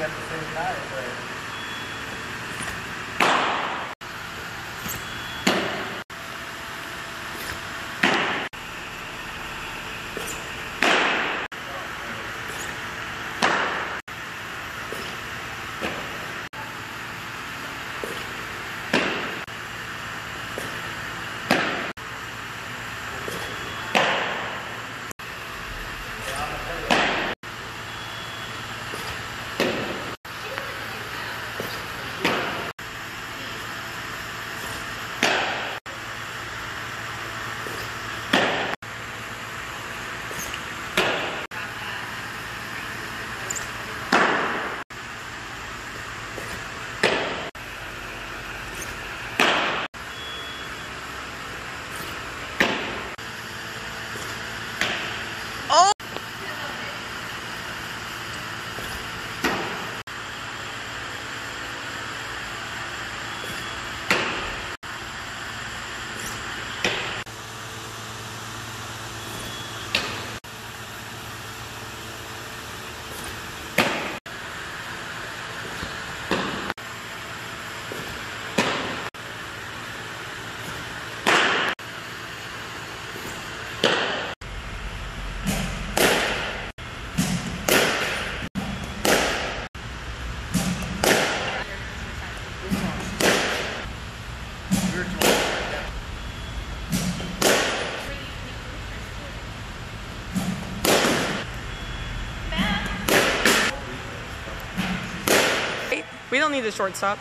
actually at the same time, but. We don't need a shortstop.